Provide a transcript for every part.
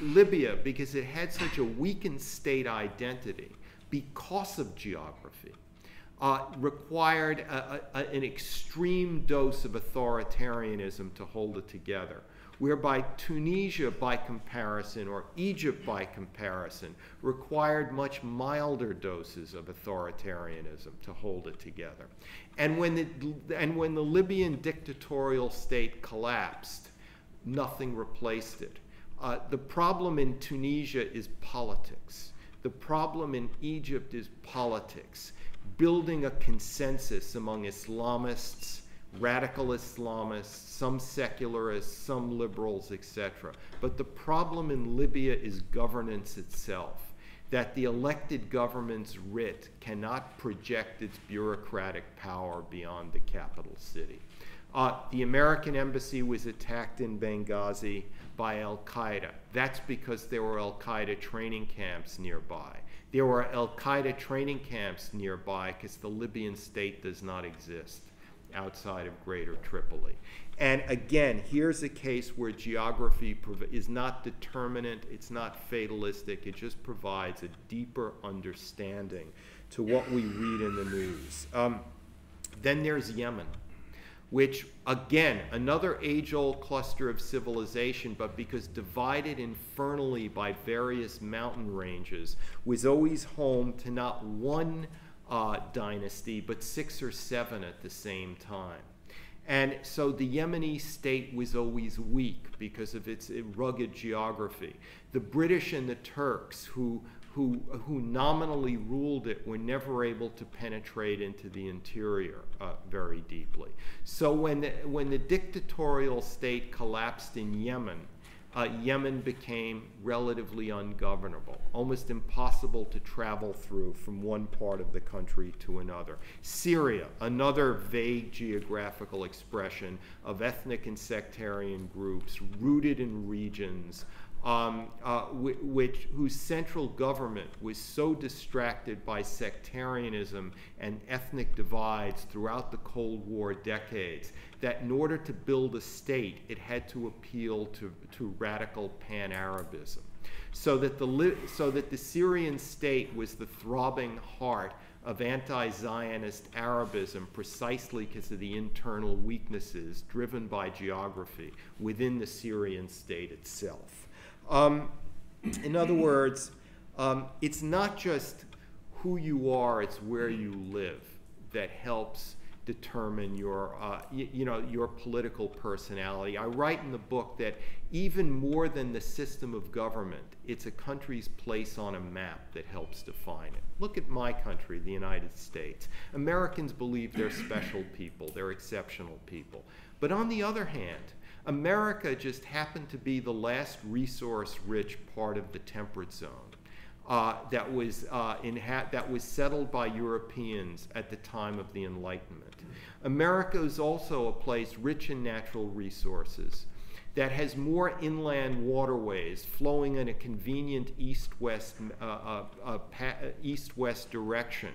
Libya, because it had such a weakened state identity because of geography, uh, required a, a, an extreme dose of authoritarianism to hold it together. Whereby Tunisia, by comparison, or Egypt, by comparison, required much milder doses of authoritarianism to hold it together. And when the, and when the Libyan dictatorial state collapsed, nothing replaced it. Uh, the problem in Tunisia is politics. The problem in Egypt is politics. Building a consensus among Islamists, radical Islamists, some secularists, some liberals, etc. But the problem in Libya is governance itself. That the elected government's writ cannot project its bureaucratic power beyond the capital city. Uh, the American embassy was attacked in Benghazi by Al Qaeda. That's because there were Al Qaeda training camps nearby. There were Al Qaeda training camps nearby because the Libyan state does not exist outside of Greater Tripoli. And again, here's a case where geography is not determinant, it's not fatalistic, it just provides a deeper understanding to what we read in the news. Um, then there's Yemen which, again, another age old cluster of civilization, but because divided infernally by various mountain ranges, was always home to not one uh, dynasty, but six or seven at the same time. And so the Yemeni state was always weak because of its rugged geography. The British and the Turks, who who, who nominally ruled it were never able to penetrate into the interior uh, very deeply. So when the, when the dictatorial state collapsed in Yemen, uh, Yemen became relatively ungovernable, almost impossible to travel through from one part of the country to another. Syria, another vague geographical expression of ethnic and sectarian groups rooted in regions um, uh, which, whose central government was so distracted by sectarianism and ethnic divides throughout the Cold War decades that in order to build a state, it had to appeal to, to radical pan Arabism. So that, the, so that the Syrian state was the throbbing heart of anti Zionist Arabism precisely because of the internal weaknesses driven by geography within the Syrian state itself. Um, in other words, um, it's not just who you are, it's where you live that helps determine your, uh, you know, your political personality. I write in the book that even more than the system of government, it's a country's place on a map that helps define it. Look at my country, the United States. Americans believe they're special people, they're exceptional people. But on the other hand, America just happened to be the last resource rich part of the temperate zone. Uh, that was uh, that was settled by Europeans at the time of the Enlightenment. America is also a place rich in natural resources, that has more inland waterways flowing in a convenient east-west uh, uh, uh, east-west direction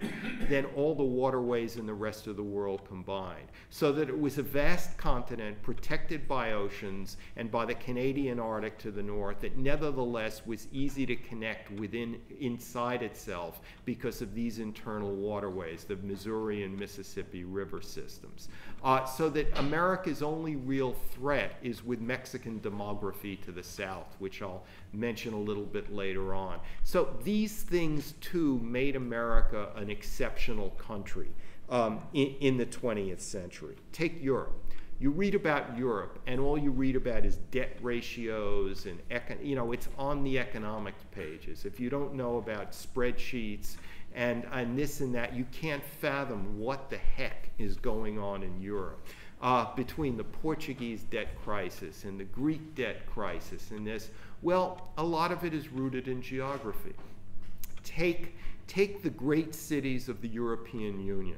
than all the waterways in the rest of the world combined. So that it was a vast continent protected by oceans and by the Canadian Arctic to the north that nevertheless was easy to connect within inside itself because of these internal waterways, the Missouri and Mississippi river systems. Uh, so that America's only real threat is with Mexican demography to the south, which I'll mention a little bit later on. So these things too made America an exceptional country um, in, in the 20th century. Take Europe you read about Europe, and all you read about is debt ratios and you know it's on the economics pages. If you don't know about spreadsheets and, and this and that. You can't fathom what the heck is going on in Europe. Uh, between the Portuguese debt crisis and the Greek debt crisis and this, well, a lot of it is rooted in geography. Take, take the great cities of the European Union.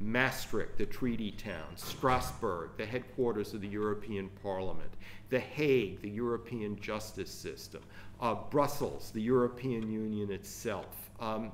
Maastricht, the treaty town, Strasbourg, the headquarters of the European Parliament, The Hague, the European justice system, uh, Brussels, the European Union itself. Um,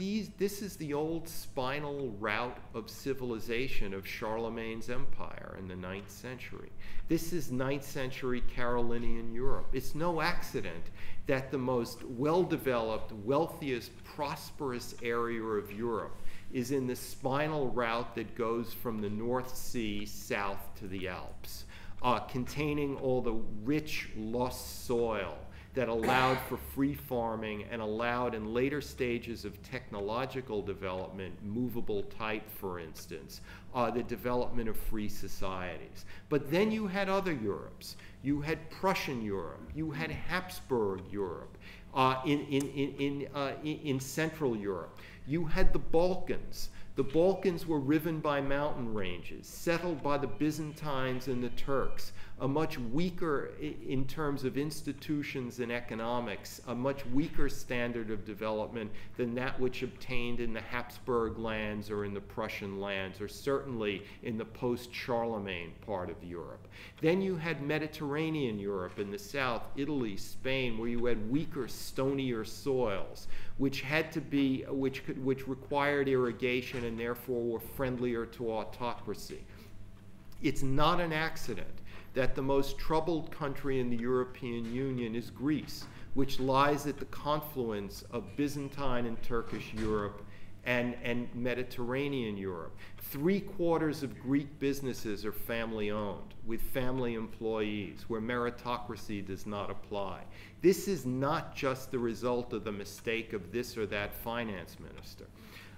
these, this is the old spinal route of civilization of Charlemagne's empire in the ninth century. This is ninth century Carolingian Europe. It's no accident that the most well developed, wealthiest, prosperous area of Europe is in the spinal route that goes from the North Sea south to the Alps, uh, containing all the rich, lost soil that allowed for free farming and allowed in later stages of technological development, movable type, for instance, uh, the development of free societies. But then you had other Europes. You had Prussian Europe. You had Habsburg Europe uh, in, in, in, in, uh, in Central Europe. You had the Balkans. The Balkans were riven by mountain ranges, settled by the Byzantines and the Turks a much weaker, in terms of institutions and economics, a much weaker standard of development than that which obtained in the Habsburg lands or in the Prussian lands, or certainly in the post Charlemagne part of Europe. Then you had Mediterranean Europe in the south, Italy, Spain, where you had weaker, stonier soils, which had to be, which, could, which required irrigation and therefore were friendlier to autocracy. It's not an accident that the most troubled country in the European Union is Greece, which lies at the confluence of Byzantine and Turkish Europe and, and Mediterranean Europe. Three quarters of Greek businesses are family owned with family employees where meritocracy does not apply. This is not just the result of the mistake of this or that finance minister.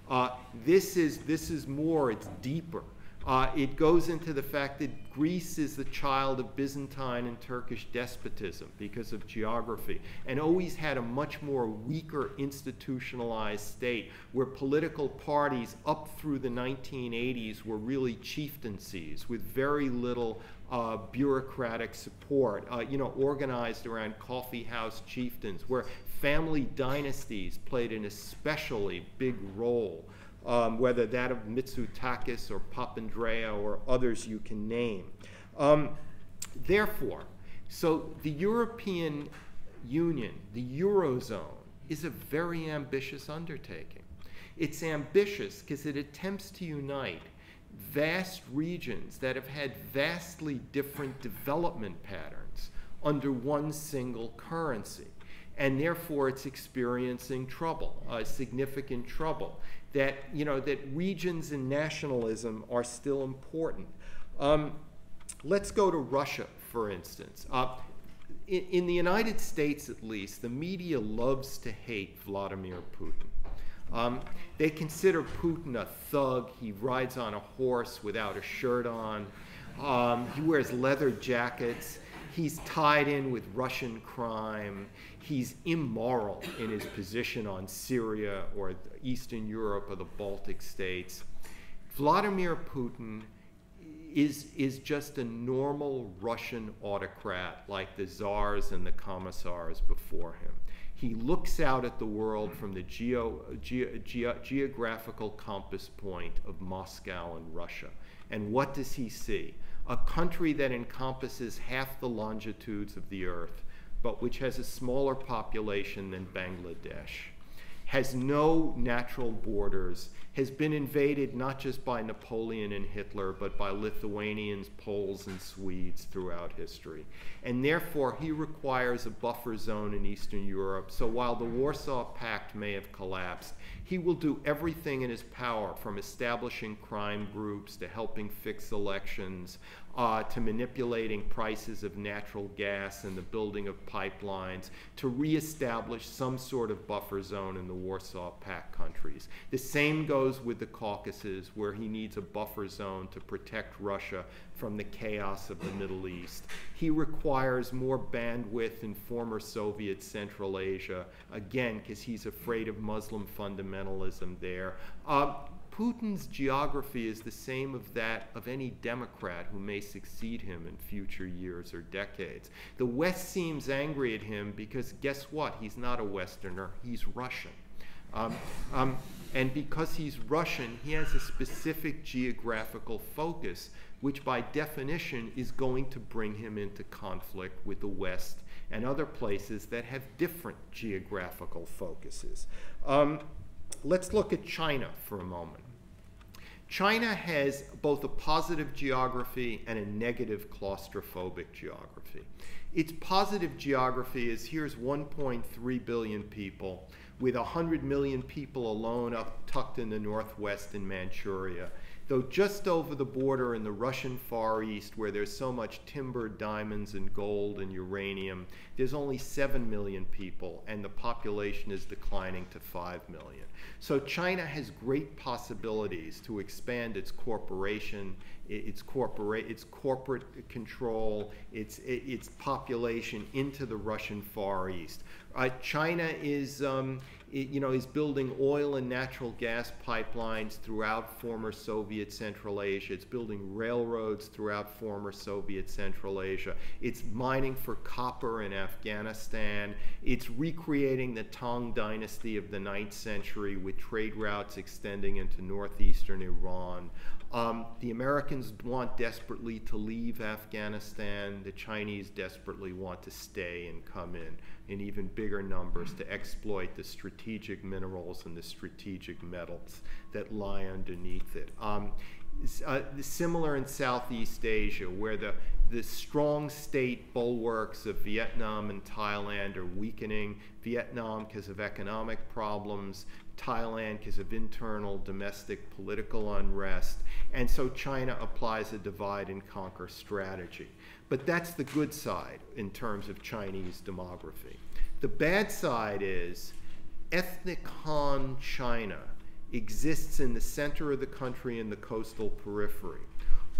Uh, this, is, this is more, it's deeper. Uh, it goes into the fact that Greece is the child of Byzantine and Turkish despotism because of geography, and always had a much more weaker institutionalized state where political parties up through the 1980s were really chieftaincies with very little uh, bureaucratic support, uh, you know, organized around coffee house chieftains, where family dynasties played an especially big role um, whether that of Mitsotakis or Papandreou or others you can name. Um, therefore, so the European Union, the Eurozone, is a very ambitious undertaking. It's ambitious because it attempts to unite vast regions that have had vastly different development patterns under one single currency. And therefore, it's experiencing trouble, uh, significant trouble that you know that regions and nationalism are still important. Um, let's go to Russia, for instance. Uh, in, in, the United States, at least, the media loves to hate Vladimir Putin. Um, they consider Putin a thug. He rides on a horse without a shirt on. Um, he wears leather jackets. He's tied in with Russian crime he's immoral in his position on Syria or Eastern Europe or the Baltic states. Vladimir Putin is, is just a normal Russian autocrat like the czars and the commissars before him. He looks out at the world from the geo, ge, ge, geographical compass point of Moscow and Russia. And what does he see? A country that encompasses half the longitudes of the earth, but which has a smaller population than Bangladesh, has no natural borders, has been invaded not just by Napoleon and Hitler, but by Lithuanians, Poles, and Swedes throughout history. And therefore, he requires a buffer zone in Eastern Europe. So while the Warsaw Pact may have collapsed, he will do everything in his power from establishing crime groups to helping fix elections, uh, to manipulating prices of natural gas and the building of pipelines to reestablish some sort of buffer zone in the Warsaw Pact countries. The same goes with the Caucasus, where he needs a buffer zone to protect Russia from the chaos of the Middle East. He requires more bandwidth in former Soviet Central Asia, again, because he's afraid of Muslim fundamentalism there. Uh, Putin's geography is the same of that of any Democrat who may succeed him in future years or decades. The West seems angry at him because guess what? He's not a Westerner, he's Russian. Um, um, And because he's Russian, he has a specific geographical focus, which by definition is going to bring him into conflict with the West and other places that have different geographical focuses. Um, let's look at China for a moment. China has both a positive geography and a negative claustrophobic geography. Its positive geography is here's 1.3 billion people, with 100 million people alone up tucked in the northwest in Manchuria. Though just over the border in the Russian Far East, where there's so much timber, diamonds, and gold and uranium, there's only 7 million people, and the population is declining to 5 million. So China has great possibilities to expand its corporation, its corporate, its corporate control, its its population into the Russian Far East. Uh, China is, um, it, you know, is building oil and natural gas pipelines throughout former Soviet Central Asia. It's building railroads throughout former Soviet Central Asia. It's mining for copper in Afghanistan. It's recreating the Tang dynasty of the 9th century with trade routes extending into northeastern Iran. Um, the Americans want desperately to leave Afghanistan. The Chinese desperately want to stay and come in in even bigger numbers to exploit the strategic minerals and the strategic metals that lie underneath it. Um, uh, similar in Southeast Asia, where the, the strong state bulwarks of Vietnam and Thailand are weakening. Vietnam because of economic problems, Thailand because of internal domestic political unrest. And so China applies a divide and conquer strategy. But that's the good side in terms of Chinese demography. The bad side is ethnic Han China exists in the center of the country and the coastal periphery.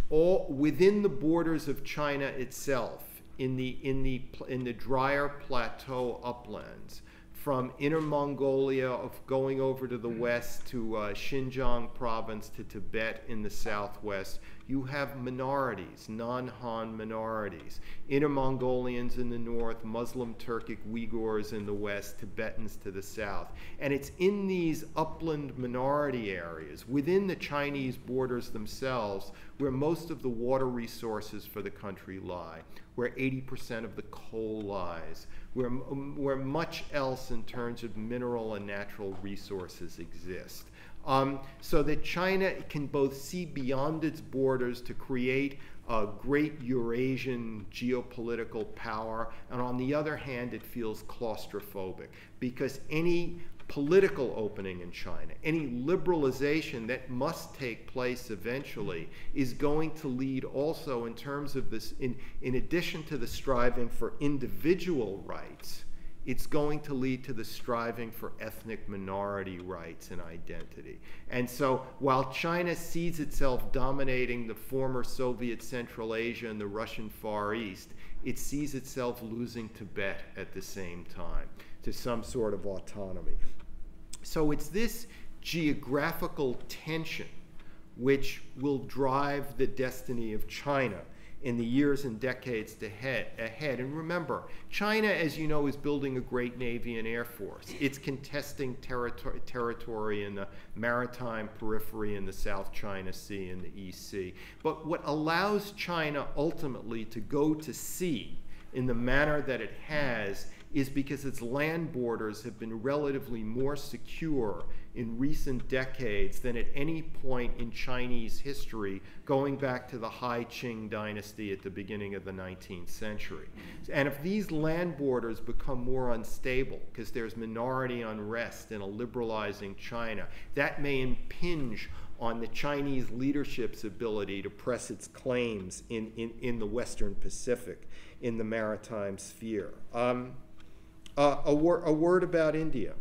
All within the borders of China itself, in the, in the, in the drier plateau uplands, from Inner Mongolia of going over to the mm. west to uh, Xinjiang province to Tibet in the southwest, you have minorities, non-Han minorities. Inner Mongolians in the north, Muslim Turkic Uyghurs in the west, Tibetans to the south. And it's in these upland minority areas, within the Chinese borders themselves, where most of the water resources for the country lie, where 80% of the coal lies, where, um, where much else in terms of mineral and natural resources exist. Um, so that China can both see beyond its borders to create a great Eurasian geopolitical power, and on the other hand, it feels claustrophobic. Because any political opening in China, any liberalization that must take place eventually, is going to lead also in terms of this, in, in addition to the striving for individual rights, it's going to lead to the striving for ethnic minority rights and identity. And so while China sees itself dominating the former Soviet Central Asia and the Russian Far East, it sees itself losing Tibet at the same time to some sort of autonomy. So it's this geographical tension which will drive the destiny of China in the years and decades ahead. ahead. And remember, China, as you know, is building a great navy and air force. It's contesting territory, territory in the maritime periphery in the South China Sea and the East Sea. But what allows China ultimately to go to sea in the manner that it has is because its land borders have been relatively more secure in recent decades than at any point in Chinese history going back to the High Qing dynasty at the beginning of the 19th century. And if these land borders become more unstable because there's minority unrest in a liberalizing China, that may impinge on the Chinese leadership's ability to press its claims in, in, in the Western Pacific, in the maritime sphere. Um, a, wor- a word about India.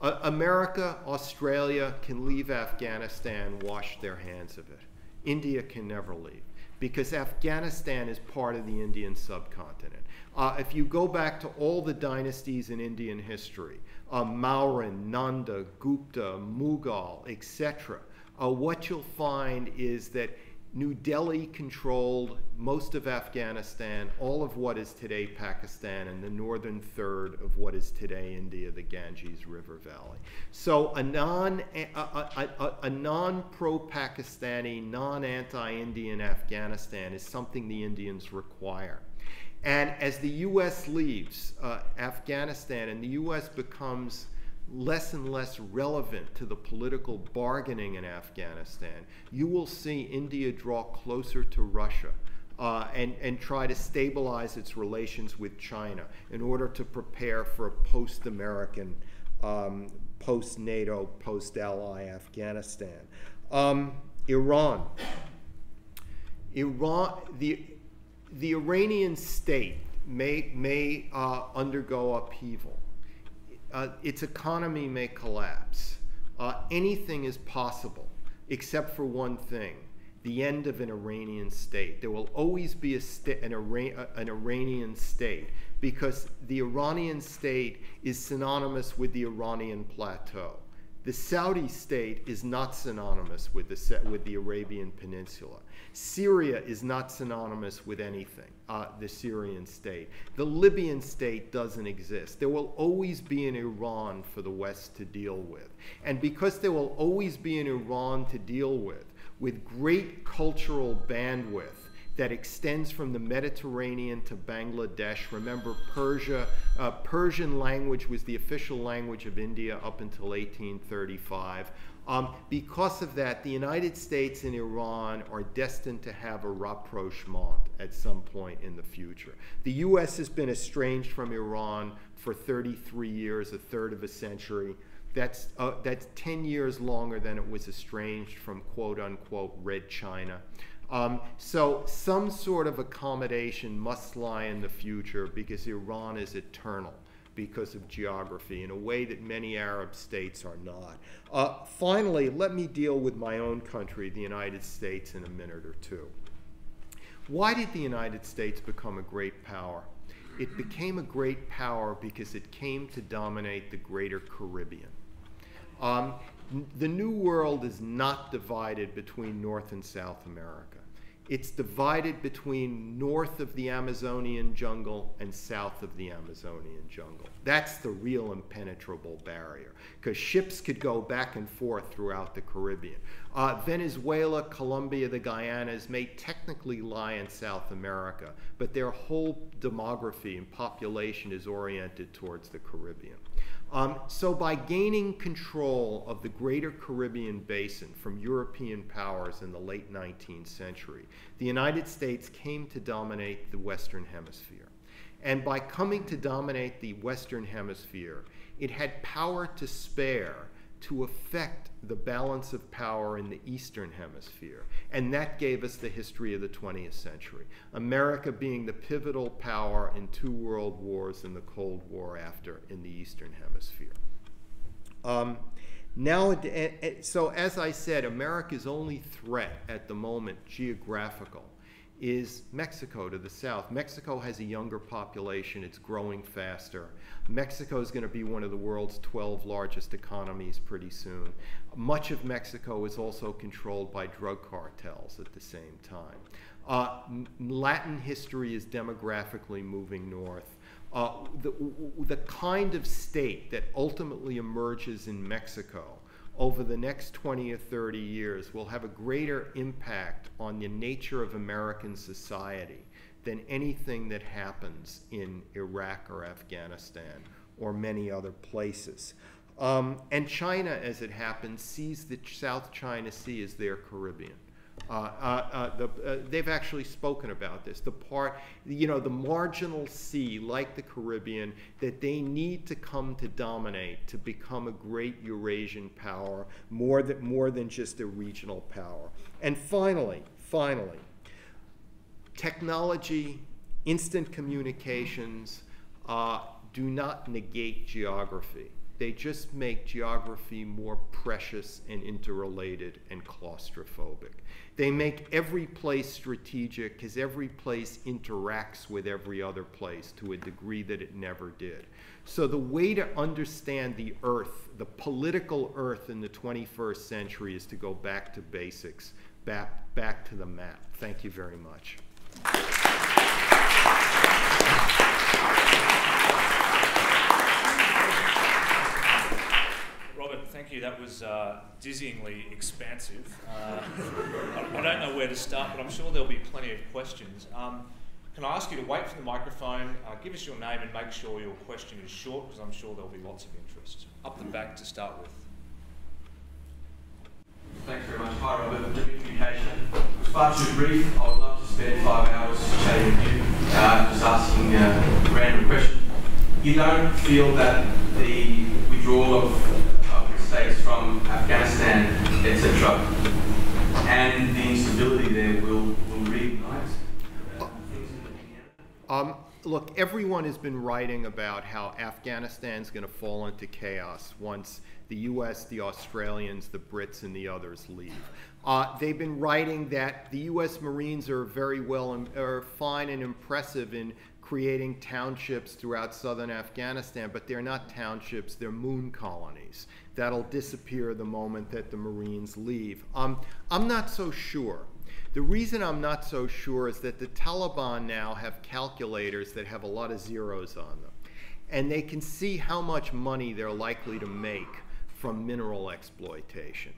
Uh, America, Australia can leave Afghanistan, wash their hands of it. India can never leave because Afghanistan is part of the Indian subcontinent. Uh, if you go back to all the dynasties in Indian history, uh, Mauryan, Nanda, Gupta, Mughal, etc., uh, what you'll find is that New Delhi controlled most of Afghanistan, all of what is today Pakistan, and the northern third of what is today India, the Ganges River Valley. So a non a, a, a, a non pro-Pakistani, non anti-Indian Afghanistan is something the Indians require. And as the U.S. leaves uh, Afghanistan and the U.S. becomes less and less relevant to the political bargaining in Afghanistan, you will see India draw closer to Russia. Uh, and, and try to stabilize its relations with China in order to prepare for a post American, um, post NATO, post ally Afghanistan. Um, Iran. Iran, the, the Iranian state may, may uh, undergo upheaval uh, its economy may collapse. Uh, anything is possible except for one thing the end of an Iranian state. There will always be a an, uh, an Iranian state because the Iranian state is synonymous with the Iranian plateau. The Saudi state is not synonymous with the, with the Arabian Peninsula. Syria is not synonymous with anything, uh, the Syrian state. The Libyan state doesn't exist. There will always be an Iran for the West to deal with. And because there will always be an Iran to deal with, with great cultural bandwidth, that extends from the Mediterranean to Bangladesh. Remember, Persia, uh, Persian language was the official language of India up until 1835. Um, because of that, the United States and Iran are destined to have a rapprochement at some point in the future. The U.S. has been estranged from Iran for 33 years, a third of a century. That's, uh, that's 10 years longer than it was estranged from quote unquote Red China. Um, so some sort of accommodation must lie in the future because Iran is eternal because of geography in a way that many Arab states are not. Uh, finally, let me deal with my own country, the United States, in a minute or two. Why did the United States become a great power? It became a great power because it came to dominate the greater Caribbean. Um, the New World is not divided between North and South America. It's divided between north of the Amazonian jungle and south of the Amazonian jungle. That's the real impenetrable barrier because ships could go back and forth throughout the Caribbean. Uh, Venezuela, Colombia, the Guyanas may technically lie in South America, but their whole demography and population is oriented towards the Caribbean. Um, so by gaining control of the greater Caribbean basin from European powers in the late 19th century, the United States came to dominate the Western Hemisphere. And by coming to dominate the Western Hemisphere, it had power to spare to affect the balance of power in the Eastern Hemisphere. And that gave us the history of the 20th century. America being the pivotal power in two world wars and the Cold War after in the Eastern Hemisphere. Um, now, so as I said, America's only threat at the moment, geographical, is Mexico to the south. Mexico has a younger population, it's growing faster. Mexico is going to be one of the world's 12 largest economies pretty soon. Much of Mexico is also controlled by drug cartels at the same time. Uh, Latin history is demographically moving north. Uh, the, the kind of state that ultimately emerges in Mexico over the next 20 or 30 years will have a greater impact on the nature of American society than anything that happens in Iraq or Afghanistan or many other places. Um, and China, as it happens, sees the South China Sea as their Caribbean. Uh, uh, uh, the, they've actually spoken about this. The part, you know, the marginal sea, like the Caribbean, that they need to come to dominate to become a great Eurasian power, more than, more than just a regional power. And finally, finally, technology, instant communications uh, do not negate geography. They just make geography more precious and interrelated and claustrophobic. They make every place strategic because every place interacts with every other place to a degree that it never did. So the way to understand the earth, the political earth in the 21st century is to go back to basics back, back to the map. Thank you very much. Robert, thank you. That was uh, dizzyingly expansive. Uh, I, don't know where to start, but I'm sure there'll be plenty of questions. Um, can I ask you to wait for the microphone, uh, give us your name, and make sure your question is short, because I'm sure there'll be lots of interest. Up the back to start with. Thanks very much. Hi, Robert. The communication was far too brief. I would love to spend five hours chatting with you, uh, just asking a random question. You don't feel that the withdrawal of the states from Afghanistan, etc., and the instability there will, will reignite uh, Um, look, everyone has been writing about how Afghanistan's going to fall into chaos once the US, the Australians, the Brits, and the others leave. Uh, they've been writing that the US Marines are very well, and are fine and impressive in creating townships throughout southern Afghanistan, but they're not townships, they're moon colonies. That'll disappear the moment that the Marines leave. Um, I'm not so sure. The reason I'm not so sure is that the Taliban now have calculators that have a lot of zeros on them. And they can see how much money they're likely to make from mineral exploitation.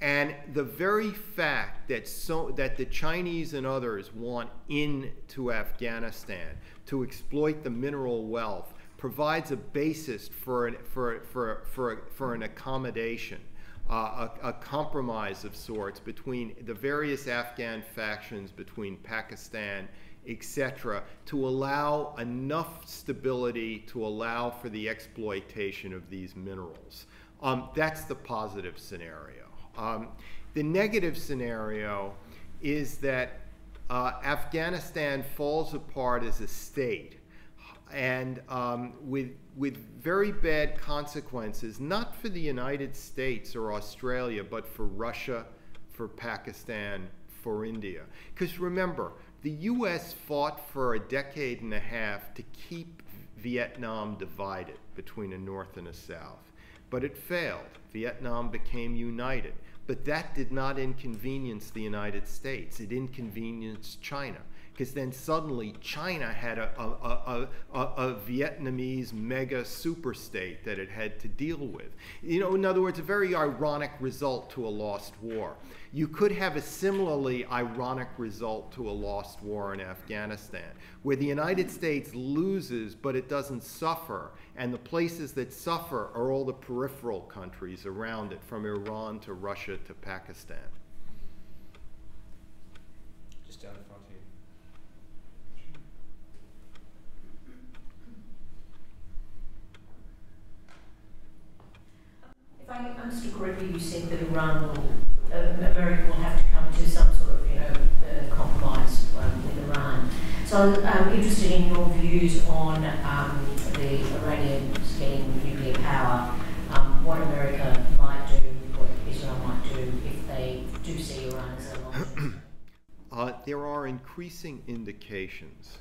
And the very fact that, so, that the Chinese and others want into Afghanistan to exploit the mineral wealth provides a basis for an, for, for, for, for an accommodation, uh, a, a compromise of sorts between the various Afghan factions, between Pakistan, etc., to allow enough stability to allow for the exploitation of these minerals. Um, that's the positive scenario. Um, the negative scenario is that uh, Afghanistan falls apart as a state and um, with, with very bad consequences, not for the United States or Australia, but for Russia, for Pakistan, for India. Because remember, the US fought for a decade and a half to keep Vietnam divided between a North and a South. But it failed. Vietnam became united. But that did not inconvenience the United States. It inconvenienced China. Because then suddenly China had a, a, a, a, Vietnamese mega superstate that it had to deal with. You know, in other words, a very ironic result to a lost war. You could have a similarly ironic result to a lost war in Afghanistan, where the United States loses, but it doesn't suffer. And the places that suffer are all the peripheral countries around it, from Iran to Russia to Pakistan. Just down in front here. If I understood you said that Iran will uh, America will have to come to some sort of, you know, uh, compromise um, with Iran. So I'm um, interested in your views on um, the Iranians getting nuclear power, um, what America might do, what Israel might do if they do see Iran as a long uh, There are increasing indications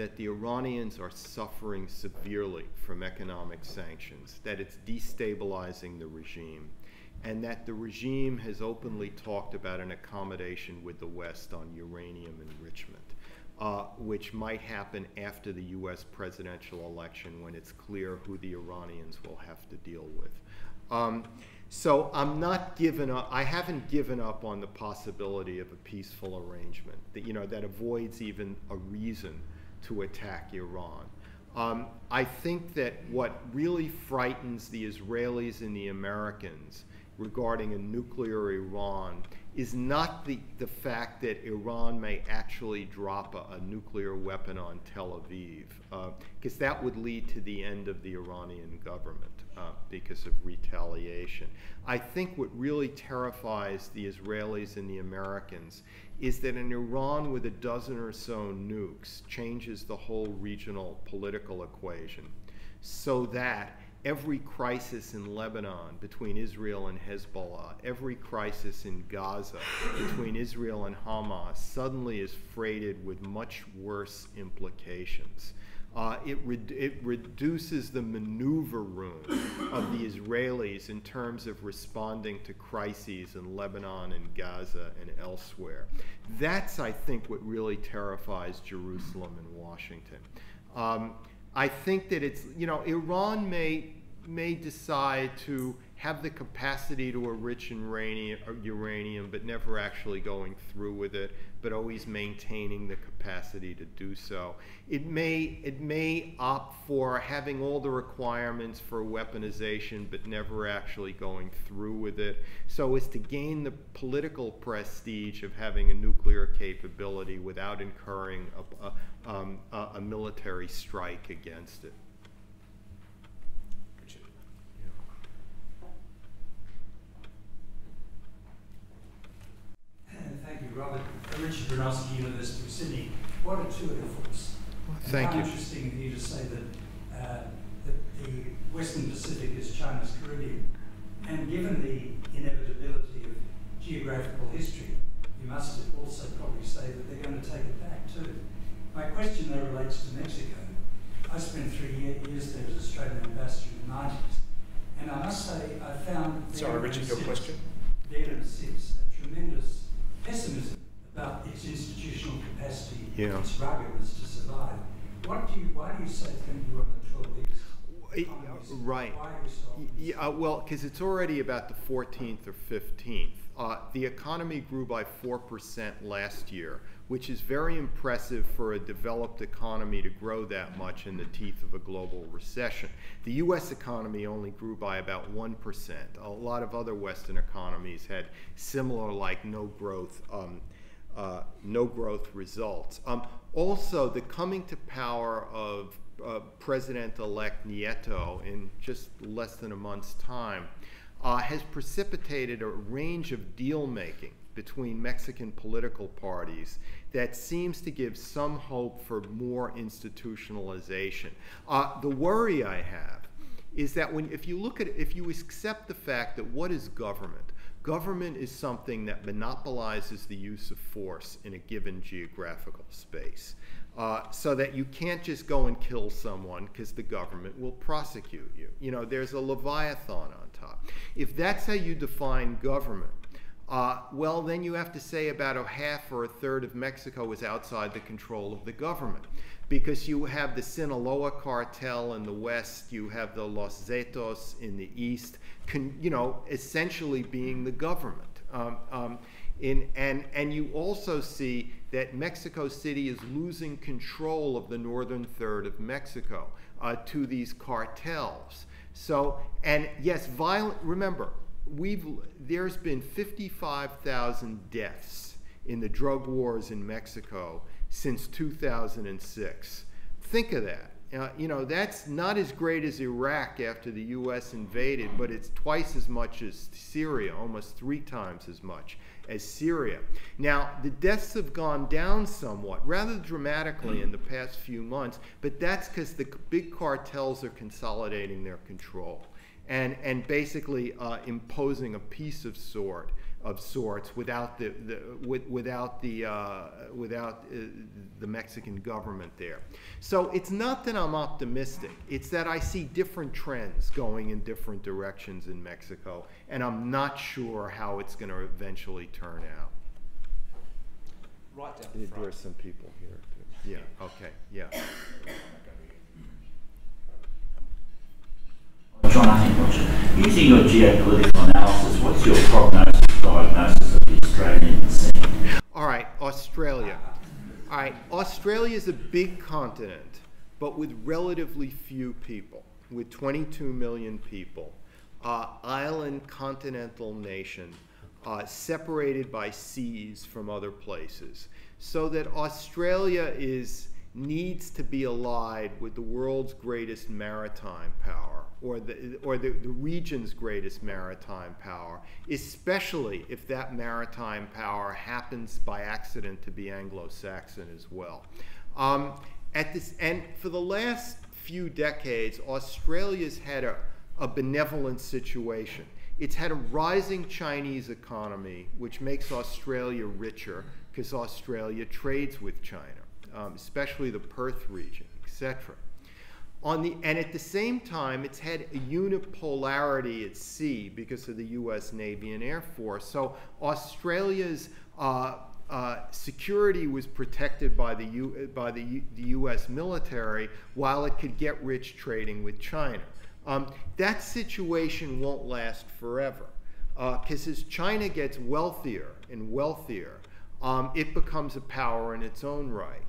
that the Iranians are suffering severely from economic sanctions, that it's destabilizing the regime and that the regime has openly talked about an accommodation with the West on uranium enrichment, uh, which might happen after the U.S. presidential election when it's clear who the Iranians will have to deal with. Um, so I'm not given up. I haven't given up on the possibility of a peaceful arrangement that you know that avoids even a reason to attack Iran. Um, I think that what really frightens the Israelis and the Americans regarding a nuclear Iran is not the, the fact that Iran may actually drop a, a nuclear weapon on Tel Aviv, because uh, that would lead to the end of the Iranian government uh, because of retaliation. I think what really terrifies the Israelis and the Americans is that an Iran with a dozen or so nukes changes the whole regional political equation so that every crisis in Lebanon between Israel and Hezbollah, every crisis in Gaza between Israel and Hamas suddenly is freighted with much worse implications. Uh, it, re- it reduces the maneuver room of the Israelis in terms of responding to crises in Lebanon and Gaza and elsewhere. That's, I think, what really terrifies Jerusalem and Washington. Um, I think that it's, you know, Iran may, may decide to have the capacity to enrich in uranium, but never actually going through with it, but always maintaining the capacity to do so. It may, it may opt for having all the requirements for weaponization, but never actually going through with it, so as to gain the political prestige of having a nuclear capability without incurring a, a, um, a, a military strike against it. Robert Richard Broinowski, University of Sydney. What a tour de force. Thank you. interesting of you to say that, uh, that the Western Pacific is China's Caribbean. And given the inevitability of geographical history, you must also probably say that they're going to take it back too. My question though relates to Mexico. I spent three years there as Australian ambassador in the 90s. And I must say, I found. Sorry, Richard, your question? There sits a tremendous pessimism about its institutional capacity, yeah. its to survive. What do you, why do you say it's going to be one of the 12 biggest? Right. Yeah, uh, well, because it's already about the 14th or 15th. Uh, the economy grew by 4% last year, which is very impressive for a developed economy to grow that much in the teeth of a global recession. The US economy only grew by about 1%. A lot of other Western economies had similar, like no growth. Um, uh, no growth results. Um, also, the coming to power of uh, President-elect Nieto in just less than a month's time uh, has precipitated a range of deal making between Mexican political parties that seems to give some hope for more institutionalization. Uh, the worry I have is that when if you look at if you accept the fact that what is government government is something that monopolizes the use of force in a given geographical space uh, so that you can't just go and kill someone because the government will prosecute you. You know there's a leviathan on top. If that's how you define government uh, well, then you have to say about a half or a third of Mexico is outside the control of the government. Because you have the Sinaloa cartel in the west, you have the Los Zetas in the east, con, you know, essentially being the government. Um, um, in, and, and you also see that Mexico City is losing control of the northern third of Mexico uh, to these cartels. So, and yes, violent, remember, we've there's been 55,000 deaths in the drug wars in Mexico since 2006. Think of that. Uh, you know, that's not as great as Iraq after the U.S. invaded, but it's twice as much as Syria, almost three times as much as Syria. Now, the deaths have gone down somewhat, rather dramatically in the past few months, but that's because the big cartels are consolidating their control and, and basically uh, imposing a peace of sort of sorts without the, the with, without the uh, without uh, the Mexican government there. So it's not that I'm optimistic. It's that I see different trends going in different directions in Mexico, and I'm not sure how it's going to eventually turn out. Right down. There are some people here. Too. Yeah. Okay. Yeah. using your geopolitical analysis, what's your prognosis diagnosis of the Australian scene? All right, Australia. All right, Australia is a big continent, but with relatively few people, with 22 million people. Uh, island continental nation, uh, separated by seas from other places. So that Australia is needs to be allied with the world's greatest maritime power or the, or the, the region's greatest maritime power, especially if that maritime power happens by accident to be Anglo-Saxon as well. Um, at this, and for the last few decades, Australia's had a, a benevolent situation. It's had a rising Chinese economy, which makes Australia richer because Australia trades with China um, especially the Perth region, etc. On the, and at the same time, it's had a unipolarity at sea because of the U.S. Navy and Air Force. So Australia's uh, uh, security was protected by the, U, by the, U, the U.S. military while it could get rich trading with China. Um, that situation won't last forever because uh, as China gets wealthier and wealthier, um, it becomes a power in its own right.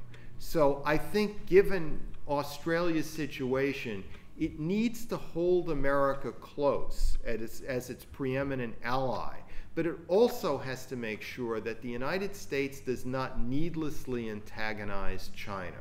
So I think given Australia's situation, it needs to hold America close as its, as its preeminent ally. But it also has to make sure that the United States does not needlessly antagonize China.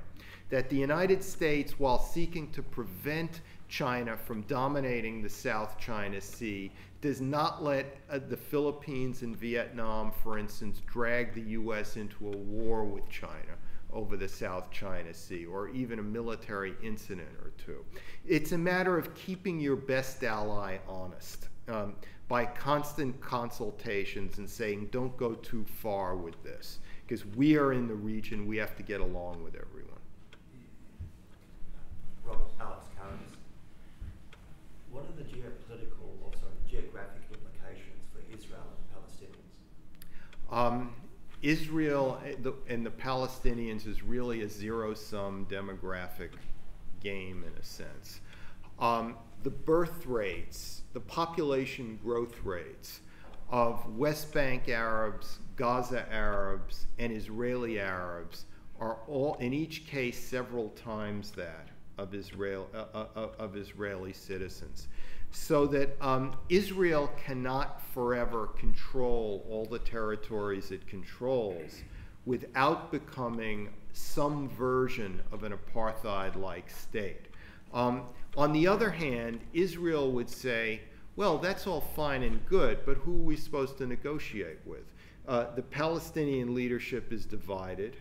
That the United States, while seeking to prevent China from dominating the South China Sea, does not let uh, the Philippines and Vietnam, for instance, drag the U.S. into a war with China over the South China Sea or even a military incident or two. It's a matter of keeping your best ally honest um, by constant consultations and saying, don't go too far with this because we are in the region, we have to get along with everyone. Robert Alex. What are the geopolitical, or sorry, geographic implications for Israel and Palestinians? Um, Israel and the Palestinians is really a zero sum demographic game in a sense. Um, the birth rates, the population growth rates of West Bank Arabs, Gaza Arabs, and Israeli Arabs are all, in each case, several times that of, Israel, uh, uh, uh of Israeli citizens so that um, Israel cannot forever control all the territories it controls without becoming some version of an apartheid like state. Um, on the other hand, Israel would say, well, that's all fine and good, but who are we supposed to negotiate with? Uh, the Palestinian leadership is divided.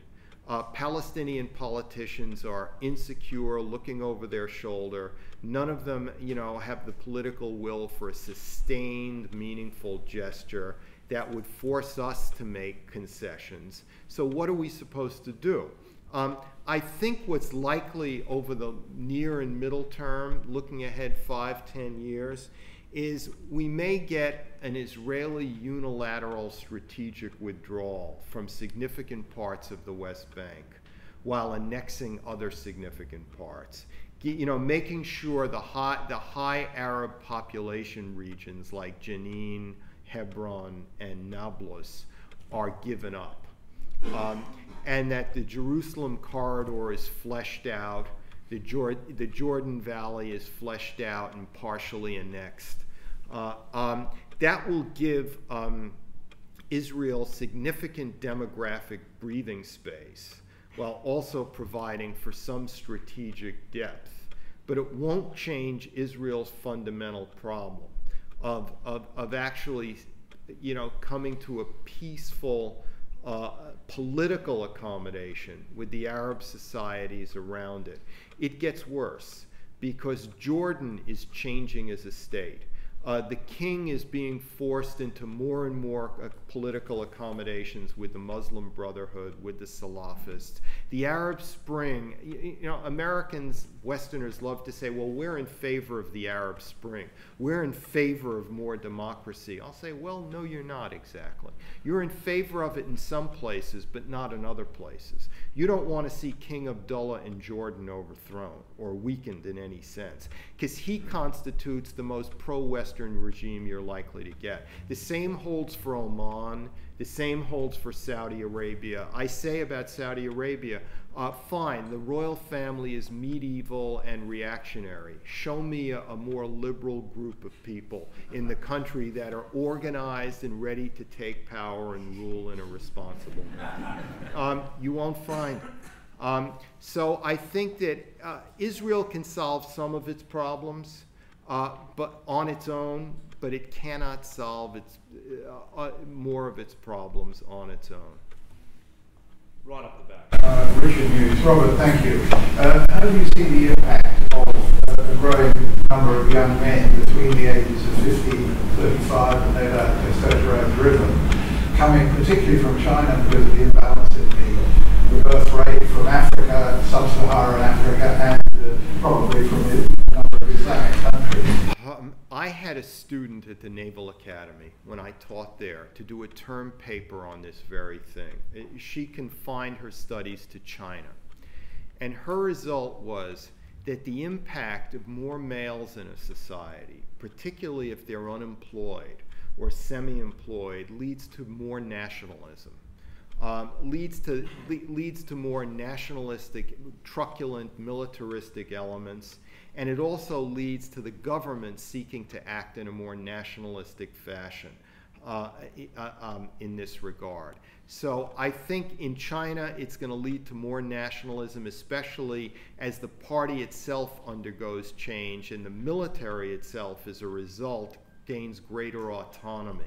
Uh, Palestinian politicians are insecure, looking over their shoulder. None of them, you know, have the political will for a sustained, meaningful gesture that would force us to make concessions. So what are we supposed to do? Um, I think what's likely over the near and middle term, looking ahead five, ten years, is we may get an Israeli unilateral strategic withdrawal from significant parts of the West Bank while annexing other significant parts. You know, making sure the high, the high Arab population regions like Jenin, Hebron, and Nablus are given up. Um, and that the Jerusalem corridor is fleshed out the, Jord the Jordan Valley is fleshed out and partially annexed. Uh, um, that will give um, Israel significant demographic breathing space while also providing for some strategic depth. But it won't change Israel's fundamental problem of, of, of actually you know, coming to a peaceful uh, political accommodation with the Arab societies around it. It gets worse because Jordan is changing as a state. Uh, the king is being forced into more and more uh, political accommodations with the Muslim Brotherhood, with the Salafists. The Arab Spring, you, you, know, Americans, Westerners love to say, well, we're in favor of the Arab Spring. We're in favor of more democracy. I'll say, well, no, you're not exactly. You're in favor of it in some places, but not in other places. You don't want to see King Abdullah in Jordan overthrown or weakened in any sense, because he constitutes the most pro Western regime you're likely to get. The same holds for Oman. The same holds for Saudi Arabia. I say about Saudi Arabia, uh, fine, the royal family is medieval and reactionary. Show me a, a, more liberal group of people in the country that are organized and ready to take power and rule in a responsible manner. Um, you won't find it. Um, so I think that uh, Israel can solve some of its problems uh, but on its own, but it cannot solve its, uh, uh, more of its problems on its own. Right up the back. Uh, Richard Hughes. Robert, thank you. Uh, how do you see the impact of a growing number of young men between the ages of 15 and 35, and no doubt testosterone driven, coming particularly from China because of the imbalance in birth rate from Africa, sub-Saharan Africa, and uh, probably from number of Islamic countries. Um, I had a student at the Naval Academy when I taught there to do a term paper on this very thing. Uh, she confined her studies to China. And her result was that the impact of more males in a society, particularly if they're unemployed or semi employed, leads to more nationalism. Um, leads to le- leads to more nationalistic, truculent, militaristic elements, and it also leads to the government seeking to act in a more nationalistic fashion uh, uh, um, in this regard. So I think in China it's going to lead to more nationalism, especially as the party itself undergoes change and the military itself, as a result, gains greater autonomy.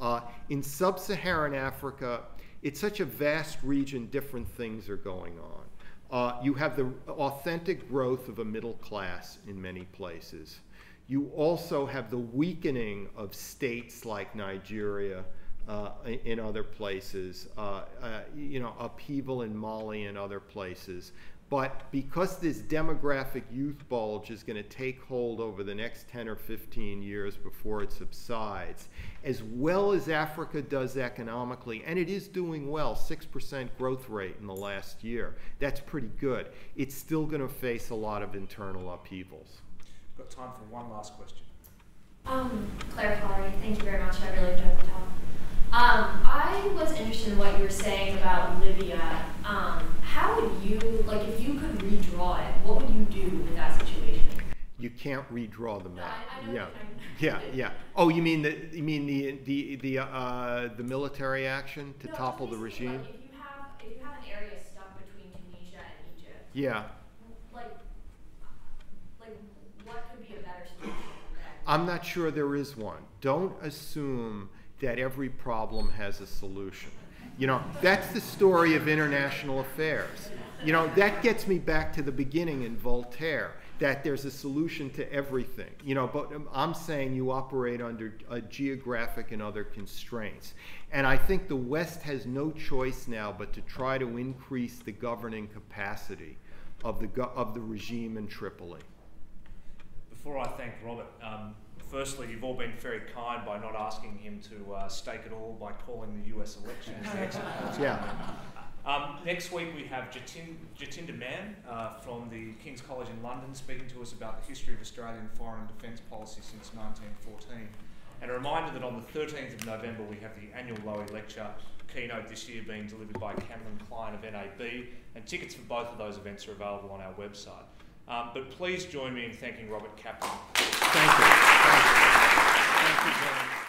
Uh, in sub-Saharan Africa, it's such a vast region, different things are going on. Uh, you have the authentic growth of a middle class in many places. You also have the weakening of states like Nigeria uh, in other places, uh, uh, you know, upheaval in Mali and other places. But because this demographic youth bulge is going to take hold over the next 10 or 15 years before it subsides, as well as Africa does economically, and it is doing well 6% growth rate in the last year, that's pretty good. It's still going to face a lot of internal upheavals. Got time for one last question. Um, Claire Pollery, thank you very much. I really enjoyed the talk. Um, I was interested in what you were saying about Libya. Um, how would you, like, if you could redraw it, what would you do with that situation? You can't redraw the map. I- I yeah, yeah, yeah. Oh, you mean the you mean the the the uh, the military action to No, topple the regime? Like, if you have, if you have an area stuck between Tunisia and Egypt, Yeah. like, like, what could be a better solution? than- I'm not sure there is one. Don't assume that every problem has a solution. You know, that's the story of international affairs. You know, that gets me back to the beginning in Voltaire that there's a solution to everything. You know, but um, I'm saying you operate under geographic and other constraints. And I think the West has no choice now but to try to increase the governing capacity of the, of the regime in Tripoli. Before I thank Robert, um, firstly, you've all been very kind by not asking him to uh, stake it all by calling the US election as the exit. Yeah. Um, next week we have Jatin, Jatinder Mann uh, from the King's College in London speaking to us about the history of Australian foreign and defence policy since 1914. And a reminder that on the 13th of November we have the annual Lowy Lecture, keynote this year being delivered by Cameron Clyne of NAB, and tickets for both of those events are available on our website. Um, but please join me in thanking Robert Kaplan. Thank you. Thank you. Thank you.